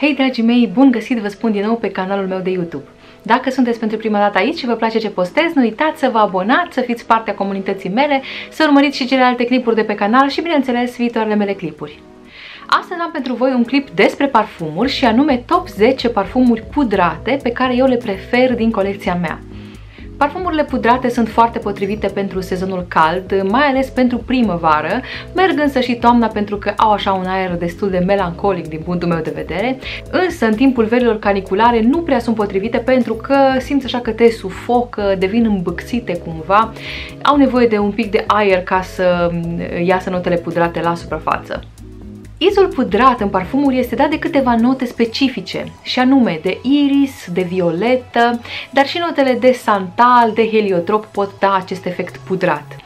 Hei dragii mei, bun găsit vă spun din nou pe canalul meu de YouTube. Dacă sunteți pentru prima dată aici și vă place ce postez, nu uitați să vă abonați, să fiți partea comunității mele, să urmăriți și celelalte clipuri de pe canal și bineînțeles viitoarele mele clipuri. Astăzi am pentru voi un clip despre parfumuri și anume top 10 parfumuri pudrate pe care eu le prefer din colecția mea. Parfumurile pudrate sunt foarte potrivite pentru sezonul cald, mai ales pentru primăvară, merg însă și toamna pentru că au așa un aer destul de melancolic din punctul meu de vedere, însă în timpul verilor caniculare nu prea sunt potrivite pentru că simți așa că te sufocă, devin îmbâxite cumva, au nevoie de un pic de aer ca să iasă notele pudrate la suprafață. Izul pudrat în parfumuri este dat de câteva note specifice, și anume de iris, de violetă, dar și notele de santal, de heliotrop pot da acest efect pudrat.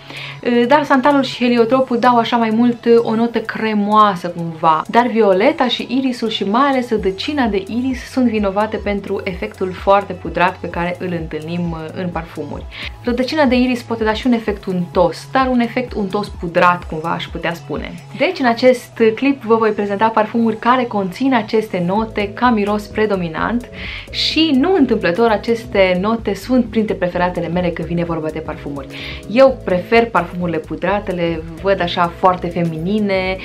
Eh, dar santalul și heliotropul dau așa mai mult eh, o notă cremoasă cumva. Dar violeta și irisul și mai ales rădăcina de iris sunt vinovate pentru efectul foarte pudrat pe care îl întâlnim eh, în parfumuri. Rădăcina de iris poate da și un efect untos, dar un efect untos pudrat cumva aș putea spune. Deci în acest clip vă voi prezenta parfumuri care conțin aceste note ca miros predominant și nu întâmplător aceste note sunt printre preferatele mele când vine vorba de parfumuri. Eu prefer parfumurile pudrate, le văd așa foarte feminine,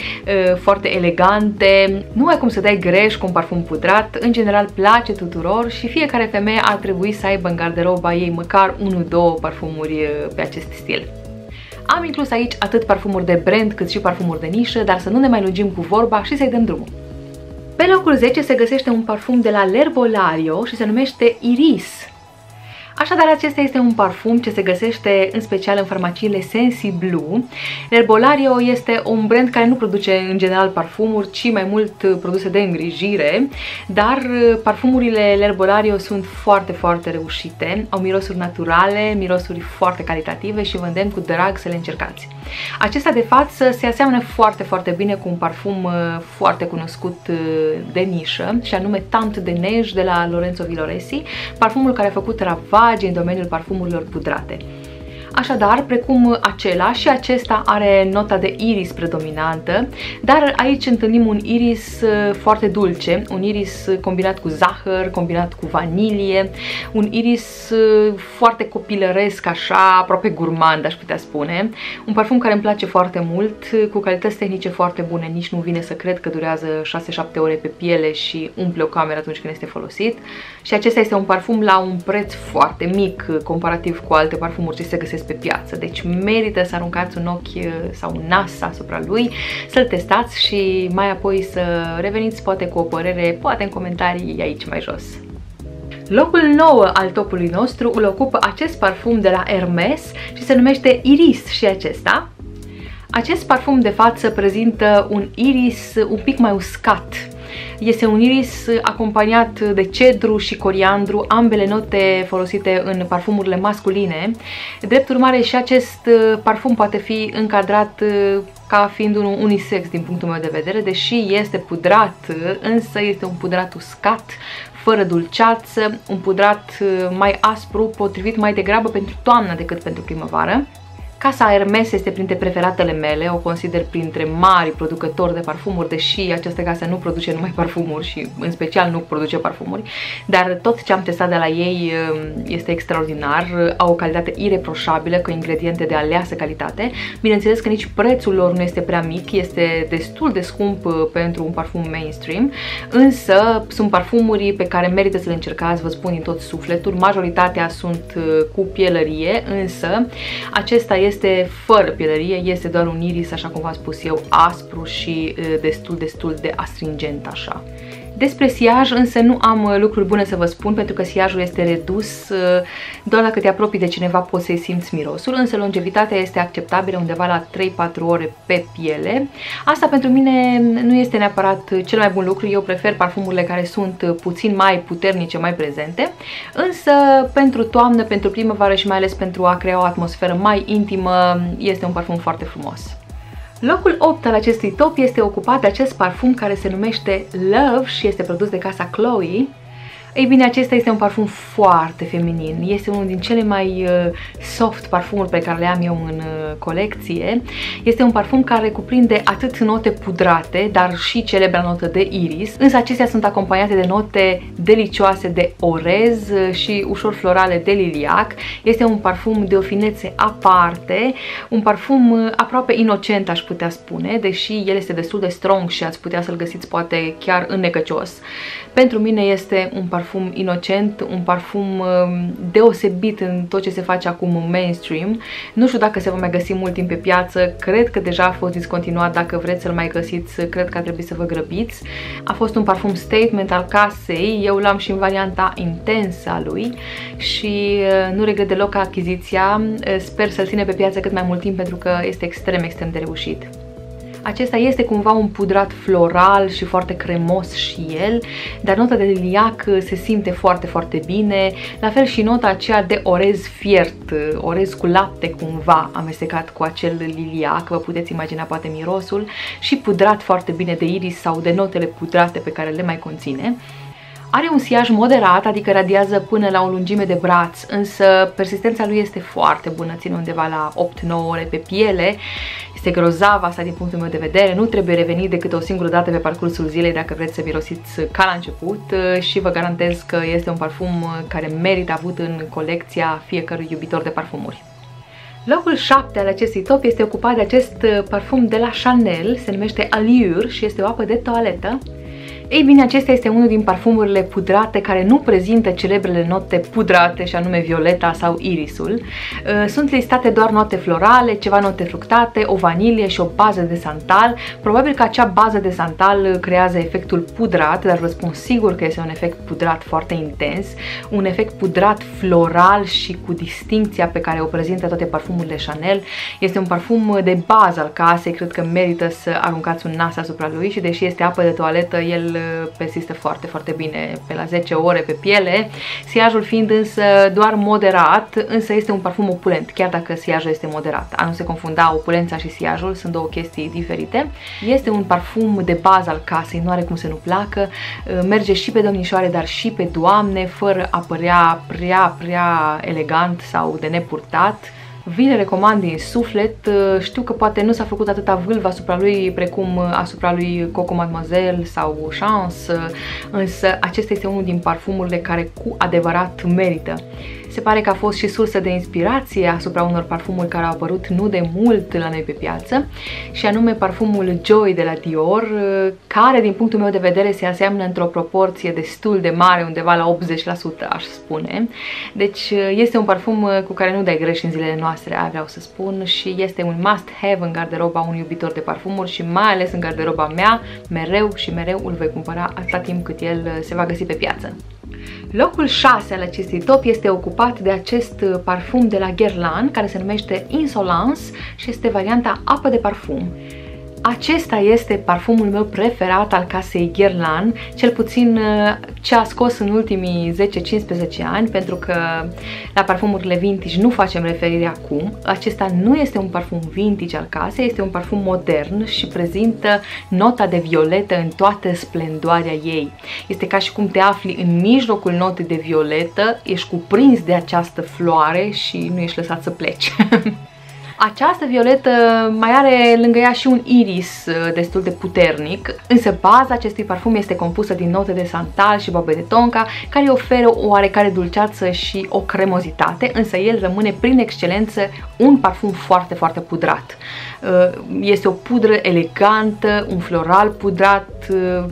foarte elegante. Nu ai cum să dai greș cu un parfum pudrat, în general place tuturor și fiecare femeie ar trebui să aibă în garderoba ei măcar 1-2 parfumuri pe acest stil. Am inclus aici atât parfumuri de brand cât și parfumuri de nișă, dar să nu ne mai lungim cu vorba și să-i dăm drumul. Pe locul 10 se găsește un parfum de la L'Herbolario și se numește Iris. Așadar, acesta este un parfum ce se găsește în special în farmaciile Sensi Blue. Herbolario este un brand care nu produce în general parfumuri, ci mai mult produse de îngrijire, dar parfumurile Herbolario sunt foarte, foarte reușite. Au mirosuri naturale, mirosuri foarte calitative și vă îndemn cu drag să le încercați. Acesta de față se aseamănă foarte, foarte bine cu un parfum uh, foarte cunoscut uh, de nișă și anume Tant de Nej de la Lorenzo Villoresi, parfumul care a făcut ravage în domeniul parfumurilor pudrate. Așadar, precum acela și acesta are nota de iris predominantă, dar aici întâlnim un iris uh, foarte dulce, un iris combinat cu zahăr, combinat cu vanilie, un iris uh, foarte copilăresc, așa, aproape gurmand, aș putea spune. Un parfum care îmi place foarte mult, cu calități tehnice foarte bune, nici nu vine să cred că durează 6-7 ore pe piele și umple o cameră atunci când este folosit. Și acesta este un parfum la un preț foarte mic comparativ cu alte parfumuri ce se găsesc pe piață. Deci merită să aruncați un ochi uh, sau un nas asupra lui, să-l testați și mai apoi să reveniți poate cu o părere, poate în comentarii aici mai jos. Locul 9 al topului nostru îl ocupă acest parfum de la Hermes și se numește Iris și acesta. Acest parfum de față prezintă un iris un pic mai uscat, este un iris acompaniat de cedru și coriandru, ambele note folosite în parfumurile masculine. Drept urmare și acest uh, parfum poate fi încadrat uh, ca fiind unul unisex din punctul meu de vedere, deși este pudrat, însă este un pudrat uscat, fără dulceață, un pudrat uh, mai aspru, potrivit mai degrabă pentru toamnă decât pentru primăvară. Casa Hermes este printre preferatele mele, o consider printre mari producători de parfumuri, deși această casă nu produce numai parfumuri și în special nu produce parfumuri, dar tot ce am testat de la ei um, este extraordinar, au o calitate ireproșabilă cu ingrediente de aleasă calitate. Bineînțeles că nici prețul lor nu este prea mic, este destul de scump uh, pentru un parfum mainstream, însă sunt parfumuri pe care merită să le încercați, vă spun din tot sufletul, majoritatea sunt uh, cu pielărie, însă acesta este este fără pielărie, este doar un iris, așa cum v-am spus eu, aspru și destul, destul de astringent așa. Despre siaj însă nu am lucruri bune să vă spun pentru că siajul este redus, doar dacă te apropii de cineva poți să-i simți mirosul, însă longevitatea este acceptabilă undeva la 3-4 ore pe piele. Asta pentru mine nu este neapărat cel mai bun lucru, eu prefer parfumurile care sunt puțin mai puternice, mai prezente, însă pentru toamnă, pentru primăvară și mai ales pentru a crea o atmosferă mai intimă este un parfum foarte frumos. Locul 8 al acestui top este ocupat de acest parfum care se numește Love și este produs de casa Chloe. Ei bine, acesta este un parfum foarte feminin. Este unul din cele mai uh, soft parfumuri pe care le am eu în uh, colecție. Este un parfum care cuprinde atât note pudrate, dar și celebra notă de iris, însă acestea sunt acompaniate de note delicioase de orez și ușor florale de liliac. Este un parfum de o finețe aparte, un parfum uh, aproape inocent, aș putea spune, deși el este destul de strong și ați putea să-l găsiți poate chiar înnecăcios. Pentru mine este un parfum inocent, un parfum um, deosebit în tot ce se face acum în mainstream. Nu știu dacă se va mai găsi mult timp pe piață, cred că deja a fost discontinuat, dacă vreți să-l mai găsiți, cred că ar trebui să vă grăbiți. A fost un parfum statement al casei, eu l-am și în varianta intensă a lui și uh, nu regret deloc achiziția, sper să-l ține pe piață cât mai mult timp pentru că este extrem, extrem de reușit. Acesta este cumva un pudrat floral și foarte cremos și el, dar nota de liliac se simte foarte, foarte bine, la fel și nota aceea de orez fiert, orez cu lapte cumva amestecat cu acel liliac, vă puteți imagina poate mirosul, și pudrat foarte bine de iris sau de notele pudrate pe care le mai conține. Are un siaj moderat, adică radiază până la o lungime de braț, însă persistența lui este foarte bună, ține undeva la 8-9 ore pe piele. Este grozav asta din punctul meu de vedere, nu trebuie revenit decât o singură dată pe parcursul zilei dacă vreți să mirosiți ca la început și vă garantez că este un parfum care merită avut în colecția fiecărui iubitor de parfumuri. Locul 7 al acestui top este ocupat de acest parfum de la Chanel, se numește Allure și este o apă de toaletă. Ei bine, acesta este unul din parfumurile pudrate care nu prezintă celebrele note pudrate și anume violeta sau irisul. Uh, sunt listate doar note florale, ceva note fructate, o vanilie și o bază de santal. Probabil că acea bază de santal creează efectul pudrat, dar vă spun sigur că este un efect pudrat foarte intens, un efect pudrat floral și cu distinția pe care o prezintă toate parfumurile Chanel. Este un parfum de bază al casei, cred că merită să aruncați un nas asupra lui și deși este apă de toaletă, el persistă foarte, foarte bine pe la 10 ore pe piele, siajul fiind însă doar moderat, însă este un parfum opulent, chiar dacă siajul este moderat. A nu se confunda opulența și siajul, sunt două chestii diferite. Este un parfum de bază al casei, nu are cum să nu placă, merge și pe domnișoare, dar și pe doamne, fără a părea prea, prea elegant sau de nepurtat vi le recomand din suflet. Uh, știu că poate nu s-a făcut atâta vâlvă asupra lui precum uh, asupra lui Coco Mademoiselle sau Chance, uh, însă acesta este unul din parfumurile care cu adevărat merită se pare că a fost și sursă de inspirație asupra unor parfumuri care au apărut nu de mult la noi pe piață și anume parfumul Joy de la Dior, care din punctul meu de vedere se aseamnă într-o proporție destul de mare, undeva la 80% aș spune. Deci este un parfum cu care nu dai greș în zilele noastre, vreau să spun, și este un must-have în garderoba unui iubitor de parfumuri și mai ales în garderoba mea, mereu și mereu îl voi cumpăra atâta timp cât el se va găsi pe piață. Locul 6 al acestui top este ocupat de acest parfum de la Guerlain care se numește Insolence și este varianta apă de parfum. Acesta este parfumul meu preferat al casei Guerlain, cel puțin uh, ce a scos în ultimii 10-15 ani, pentru că la parfumurile vintage nu facem referire acum. Acesta nu este un parfum vintage al casei, este un parfum modern și prezintă nota de violetă în toată splendoarea ei. Este ca și cum te afli în mijlocul notei de violetă, ești cuprins de această floare și nu ești lăsat să pleci. Această violetă mai are lângă ea și un iris uh, destul de puternic, însă baza acestui parfum este compusă din note de santal și bobe de tonka, care îi oferă o oarecare dulceață și o cremozitate, însă el rămâne prin excelență un parfum foarte, foarte pudrat. Uh, este o pudră elegantă, un floral pudrat, uh,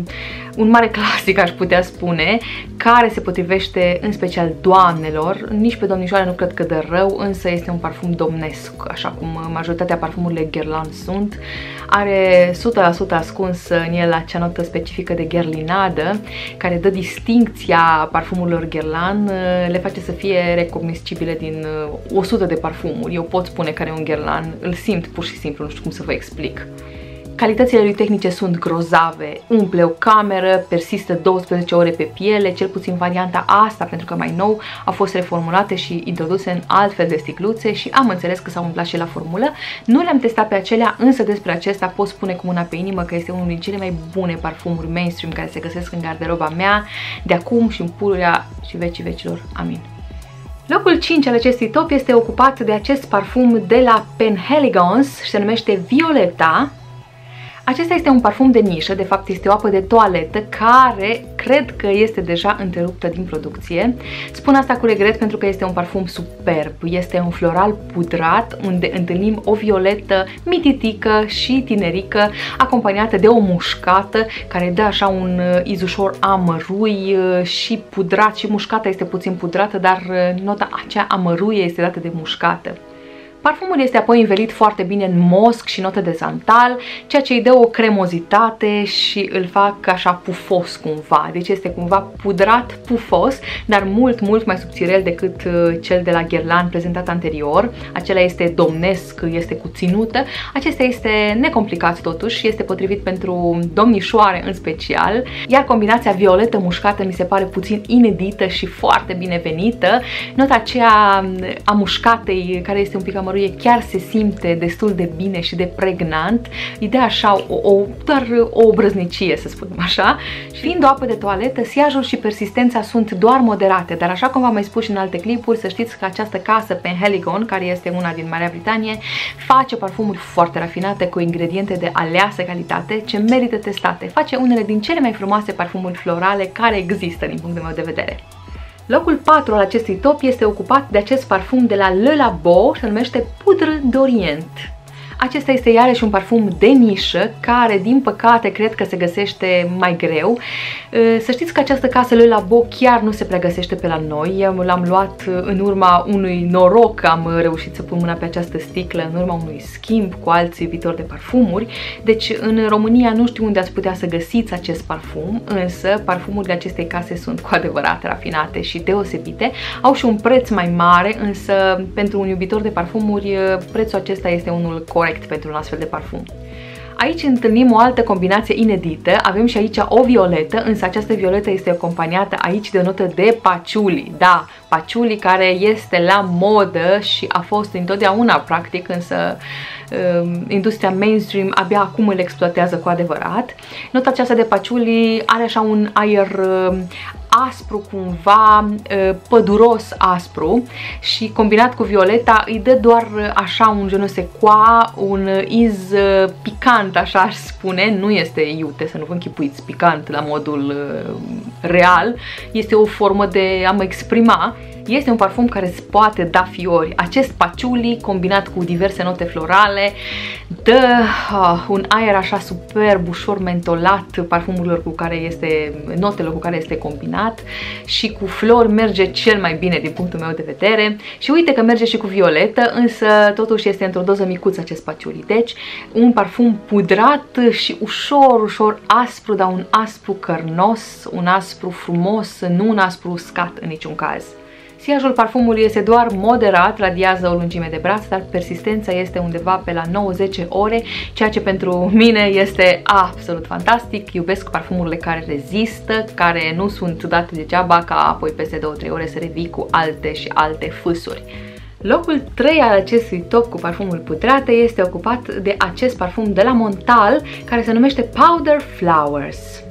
un mare clasic aș putea spune, care se potrivește în special doamnelor, nici pe domnișoare nu cred că dă rău, însă este un parfum domnesc, așa cum majoritatea parfumurile Guerlain sunt. Are 100% ascuns în el acea notă specifică de gherlinadă, care dă distincția parfumurilor Guerlain, le face să fie recognoscibile din 100 de parfumuri. Eu pot spune care e un Guerlain, îl simt pur și simplu, nu știu cum să vă explic. Calitățile lui tehnice sunt grozave, umple o cameră, persistă 12 ore pe piele, cel puțin varianta asta, pentru că mai nou, a fost reformulate și introduse în altfel de sticluțe și am înțeles că s-au umplat și la formulă. Nu le-am testat pe acelea, însă despre acesta pot spune cu mâna pe inimă că este unul din cele mai bune parfumuri mainstream care se găsesc în garderoba mea de acum și în pururea și vecii vecilor. Amin. Locul 5 al acestui top este ocupat de acest parfum de la Penhaligon's și se numește Violeta acesta este un parfum de nișă, de fapt este o apă de toaletă care cred că este deja întreruptă din producție. Spun asta cu regret pentru că este un parfum superb, este un floral pudrat unde întâlnim o violetă mititică și tinerică acompaniată de o mușcată care dă așa un uh, izușor amărui uh, și pudrat și mușcata este puțin pudrată, dar uh, nota acea amăruie este dată de mușcată. Parfumul este apoi învelit foarte bine în mosc și note de santal, ceea ce îi dă o cremozitate și îl fac așa pufos cumva. Deci este cumva pudrat pufos, dar mult, mult mai subțirel decât uh, cel de la Guerlain prezentat anterior. Acela este domnesc, este cu ținută. Acesta este necomplicat totuși și este potrivit pentru domnișoare în special, iar combinația violetă mușcată mi se pare puțin inedită și foarte binevenită. Nota aceea a mușcatei, care este un pic amărât păruie chiar se simte destul de bine și de pregnant. Ideea așa, o, o, doar o obrăznicie, să spunem așa. Și fiind o apă de toaletă, siajul și persistența sunt doar moderate, dar așa cum v-am mai spus și în alte clipuri, să știți că această casă Penhaligon, care este una din Marea Britanie, face parfumuri foarte rafinate cu ingrediente de aleasă calitate ce merită testate. Face unele din cele mai frumoase parfumuri florale care există din punctul meu de vedere. Locul 4 al acestui top este ocupat de acest parfum de la Le Labo, se numește Pudră d'Orient. Acesta este iarăși un parfum de nișă, care din păcate cred că se găsește mai greu. Să știți că această casă Le Labo chiar nu se prea găsește pe la noi. L-am luat în urma unui noroc, am reușit să pun mâna pe această sticlă, în urma unui schimb cu alți iubitori de parfumuri. Deci în România nu știu unde ați putea să găsiți acest parfum, însă parfumurile acestei case sunt cu adevărat rafinate și deosebite. Au și un preț mai mare, însă pentru un iubitor de parfumuri prețul acesta este unul corect corect pentru un astfel de parfum. Aici întâlnim o altă combinație inedită, avem și aici o violetă, însă această violetă este acompaniată aici de o notă de paciuli. Da, paciuli care este la modă și a fost întotdeauna practic, însă um, industria mainstream abia acum îl exploatează cu adevărat. Nota aceasta de paciuli are așa un aer um, aspru cumva, păduros aspru și combinat cu violeta îi dă doar așa un je ne sais quoi, un iz picant, așa aș spune, nu este iute, să nu vă închipuiți picant la modul real, este o formă de a mă exprima este un parfum care îți poate da fiori. Acest paciuli combinat cu diverse note florale dă uh, un aer așa superb, ușor mentolat parfumurilor cu care este, notelor cu care este combinat și cu flori merge cel mai bine din punctul meu de vedere. Și uite că merge și cu violetă, însă totuși este într-o doză micuță acest paciuli. Deci un parfum pudrat și ușor, ușor aspru, dar un aspru cărnos, un aspru frumos, nu un aspru uscat în niciun caz. Siajul parfumului este doar moderat, radiază o lungime de braț, dar persistența este undeva pe la 90 ore, ceea ce pentru mine este absolut fantastic. Iubesc parfumurile care rezistă, care nu sunt date degeaba ca apoi peste 2-3 ore să revii cu alte și alte fâsuri. Locul 3 al acestui top cu parfumul putrate este ocupat de acest parfum de la Montal care se numește Powder Flowers.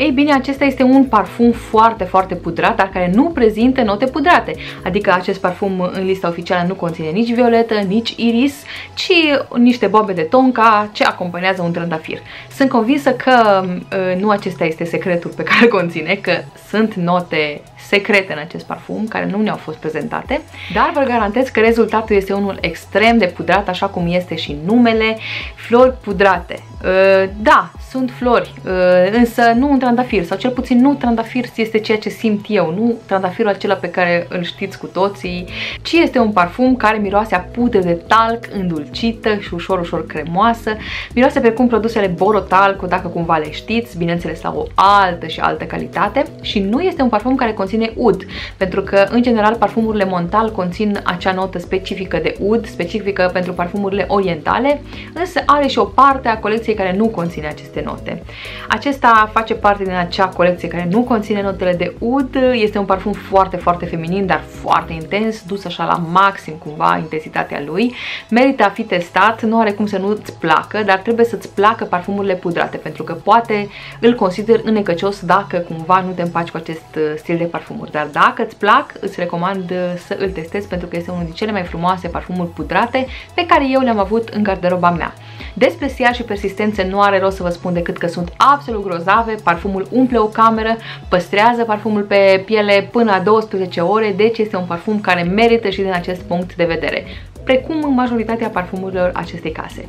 Ei bine, acesta este un parfum foarte, foarte pudrat, dar care nu prezintă note pudrate. Adică acest parfum în lista oficială nu conține nici violetă, nici iris, ci niște bombe de tonka ce acompaniază un trandafir. Sunt convinsă că uh, nu acesta este secretul pe care îl conține, că sunt note secrete în acest parfum care nu ne-au fost prezentate, dar vă garantez că rezultatul este unul extrem de pudrat, așa cum este și numele, flori pudrate. Uh, da, sunt flori, uh, însă nu un trandafir, sau cel puțin nu trandafir este ceea ce simt eu, nu trandafirul acela pe care îl știți cu toții, ci este un parfum care miroase a pudră de talc îndulcită și ușor, ușor cremoasă, miroase precum produsele Borotalco, dacă cumva le știți, bineînțeles la o altă și altă calitate și nu este un parfum care conține conține ud, pentru că în general parfumurile Montal conțin acea notă specifică de ud, specifică pentru parfumurile orientale, însă are și o parte a colecției care nu conține aceste note. Acesta face parte din acea colecție care nu conține notele de ud, este un parfum foarte, foarte feminin, dar foarte intens, dus așa la maxim cumva intensitatea lui. Merită a fi testat, nu are cum să nu-ți placă, dar trebuie să-ți placă parfumurile pudrate, pentru că poate îl consider înnecăcios dacă cumva nu te împaci cu acest uh, stil de parfumuri. Dar dacă îți plac, îți recomand uh, să îl testezi pentru că este unul din cele mai frumoase parfumuri pudrate pe care eu le-am avut în garderoba mea. Despre siar și persistență nu are rost să vă spun decât că sunt absolut grozave, parfumul umple o cameră, păstrează parfumul pe piele până la 12 ore, deci este un parfum care merită și din acest punct de vedere, precum majoritatea parfumurilor acestei case.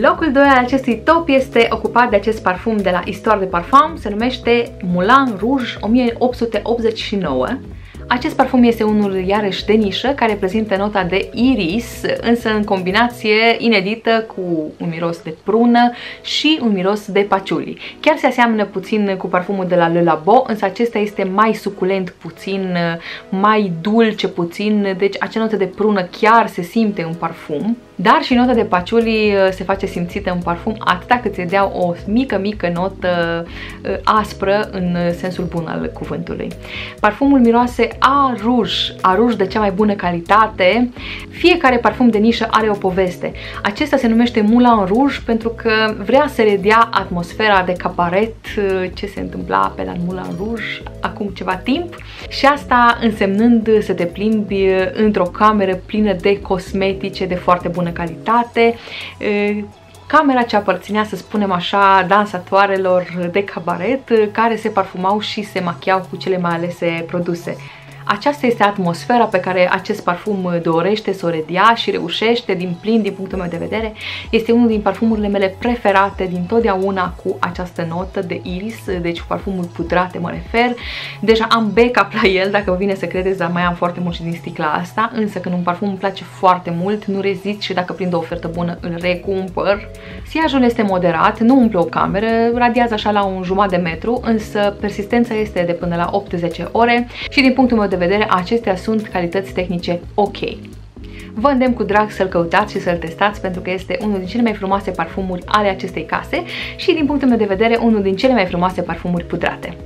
Locul 2 al acestui top este ocupat de acest parfum de la Histoire de Parfum, se numește Moulin Rouge 1889 acest parfum este unul iarăși de nișă care prezintă nota de iris, însă în combinație inedită cu un miros de prună și un miros de paciuli. Chiar se aseamănă puțin cu parfumul de la Le Labo, însă acesta este mai suculent puțin, mai dulce puțin, deci acea notă de prună chiar se simte în parfum. Dar și nota de paciuli uh, se face simțită în parfum atâta cât îți dea o mică, mică notă uh, aspră în sensul bun al cuvântului. Parfumul miroase a ruj, a ruj de cea mai bună calitate. Fiecare parfum de nișă are o poveste. Acesta se numește Moulin Rouge pentru că vrea să redea atmosfera de cabaret, uh, ce se întâmpla pe la Moulin Rouge acum ceva timp și asta însemnând să te plimbi într-o cameră plină de cosmetice de foarte bună bună calitate, camera ce aparținea, să spunem așa, dansatoarelor de cabaret care se parfumau și se machiau cu cele mai alese produse. Aceasta este atmosfera pe care acest parfum dorește să o redia și reușește din plin din punctul meu de vedere. Este unul din parfumurile mele preferate din totdeauna cu această notă de iris, deci cu parfumul pudrate mă refer. Deja am backup la el, dacă vă vine să credeți, dar mai am foarte mult și din sticla asta, însă când un parfum îmi place foarte mult, nu rezist și dacă prind o ofertă bună îl recumpăr. Siajul este moderat, nu umple o cameră, radiază așa la un jumătate de metru, însă persistența este de până la 8-10 ore și din punctul meu de vedere acestea sunt calități tehnice ok. Vă îndemn cu drag să-l căutați și să-l testați pentru că este unul din cele mai frumoase parfumuri ale acestei case și din punctul meu de vedere unul din cele mai frumoase parfumuri pudrate.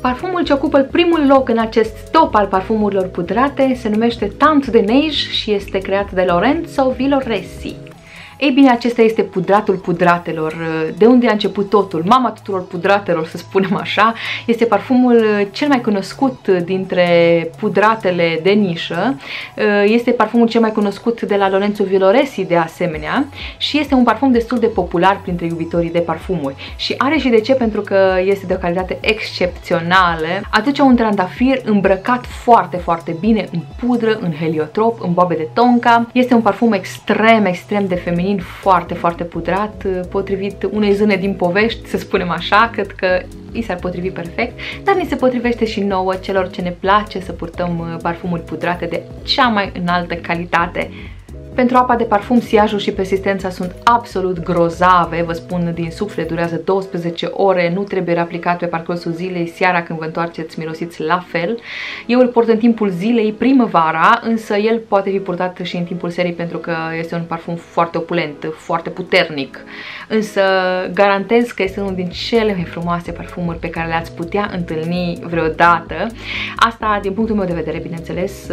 Parfumul ce ocupă primul loc în acest top al parfumurilor pudrate se numește Tant de Neige și este creat de Lorenzo Villoresi. Ei bine, acesta este pudratul pudratelor, de unde a început totul, mama tuturor pudratelor, să spunem așa, este parfumul cel mai cunoscut dintre pudratele de nișă, este parfumul cel mai cunoscut de la Lorenzo Villoresi de asemenea și este un parfum destul de popular printre iubitorii de parfumuri. Și are și de ce pentru că este de o calitate excepțională, aduce un trandafir îmbrăcat foarte, foarte bine în pudră, în heliotrop, în boabe de tonka, este un parfum extrem, extrem de feminin feminin foarte, foarte pudrat, potrivit unei zâne din povești, să spunem așa, cred că i s-ar potrivi perfect, dar ni se potrivește și nouă celor ce ne place să purtăm uh, parfumuri pudrate de cea mai înaltă calitate pentru apa de parfum, siajul și persistența sunt absolut grozave, vă spun din suflet, durează 12 ore, nu trebuie reaplicat pe parcursul zilei, seara când vă întoarceți mirosiți la fel. Eu îl port în timpul zilei, primăvara, însă el poate fi purtat și în timpul serii pentru că este un parfum foarte opulent, foarte puternic. Însă garantez că este unul din cele mai frumoase parfumuri pe care le-ați putea întâlni vreodată. Asta din punctul meu de vedere, bineînțeles,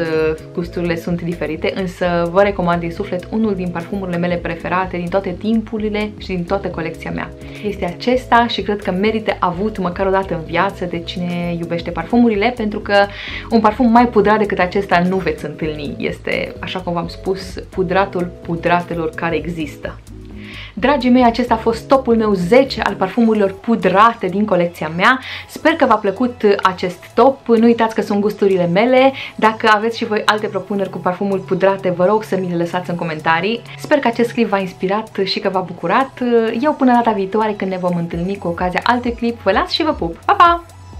gusturile sunt diferite, însă vă recomand din suflet unul din parfumurile mele preferate din toate timpurile și din toată colecția mea. Este acesta și cred că merită avut măcar o dată în viață de cine iubește parfumurile, pentru că un parfum mai pudrat decât acesta nu veți întâlni. Este, așa cum v-am spus, pudratul pudratelor care există. Dragii mei, acesta a fost topul meu 10 al parfumurilor pudrate din colecția mea. Sper că v-a plăcut acest top. Nu uitați că sunt gusturile mele. Dacă aveți și voi alte propuneri cu parfumuri pudrate, vă rog să mi le lăsați în comentarii. Sper că acest clip v-a inspirat și că v-a bucurat. Eu până data viitoare când ne vom întâlni cu ocazia altui clip, vă las și vă pup. Pa, pa!